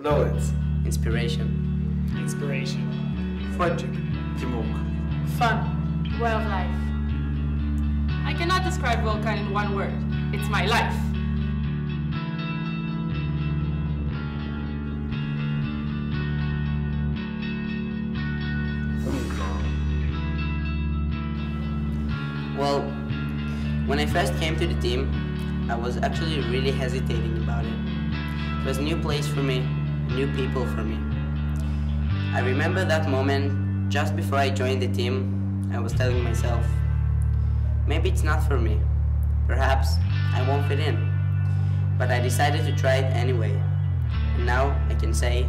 Knowledge. Inspiration. Inspiration. Friendship. Teamwork. Fun. Way of life. I cannot describe Vulcan in one word. It's my life. Well, when I first came to the team, I was actually really hesitating about it. It was a new place for me, new people for me. I remember that moment just before I joined the team, I was telling myself, maybe it's not for me. Perhaps I won't fit in. But I decided to try it anyway. And now I can say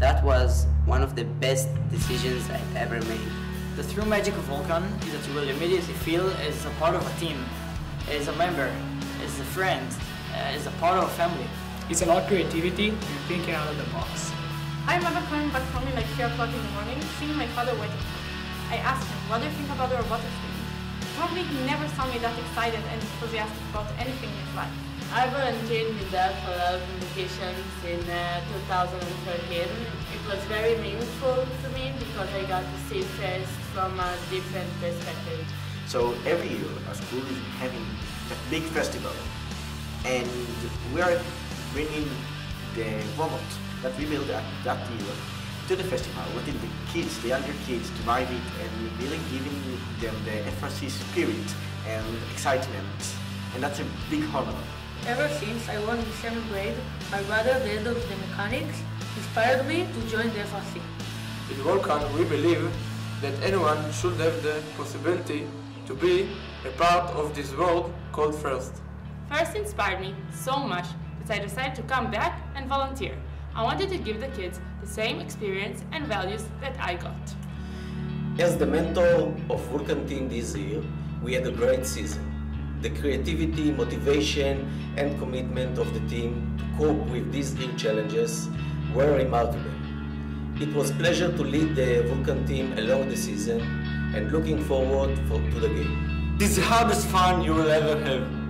that was one of the best decisions I've ever made. The true magic of Vulcan is that you will immediately feel as a part of a team, as a member, as a friend, uh, as a part of a family. It's a about creativity and thinking out of the box. I remember coming back home at like 3 o'clock in the morning, seeing my father waiting for me. I asked him, what do you think about the robotics thing? He told me he never saw me that excited and enthusiastic about anything in his life. I volunteered with that for love communications in uh, 2013. It was very meaningful to me because I got to see first from a different perspective. So every year our school is having a big festival and we are bringing the robot that we built at that year to the festival, letting the kids, the younger kids, to drive it and really giving them the FRC spirit and excitement. And that's a big honor. Ever since I was in seventh grade, my brother, the head of the mechanics, inspired me to join the FRC. In Vulcan, we believe that anyone should have the possibility to be a part of this world called FIRST. First inspired me so much that I decided to come back and volunteer. I wanted to give the kids the same experience and values that I got. As the mentor of Vulcan team this year, we had a great season. The creativity, motivation and commitment of the team to cope with these new challenges were remarkable. It was pleasure to lead the Vulcan team along the season and looking forward for, to the game. This is the hardest fun you will ever have.